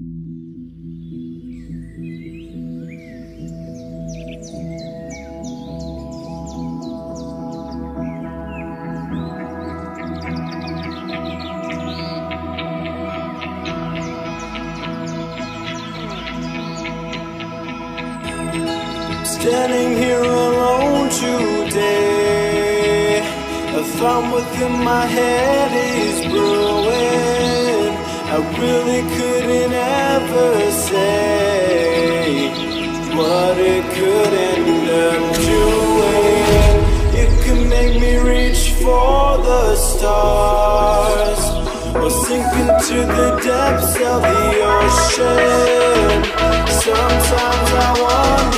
Standing here alone today A thought within my head is brewing I really couldn't ever say What it could end up doing. It could make me reach for the stars Or sink into the depths of the ocean. Sometimes I wonder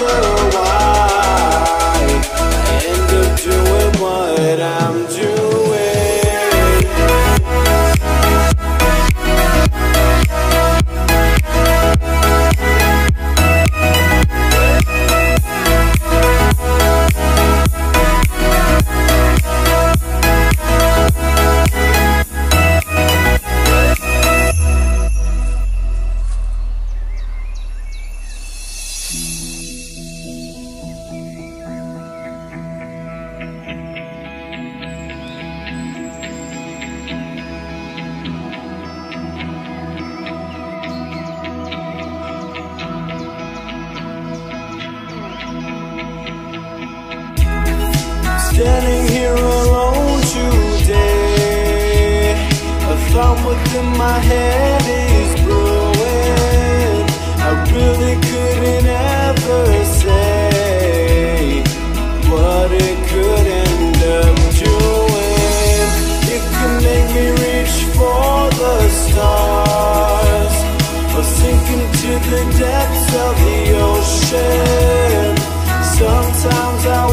within my head is growing. I really couldn't ever say what it could end up doing. It could make me reach for the stars or sink into the depths of the ocean. Sometimes I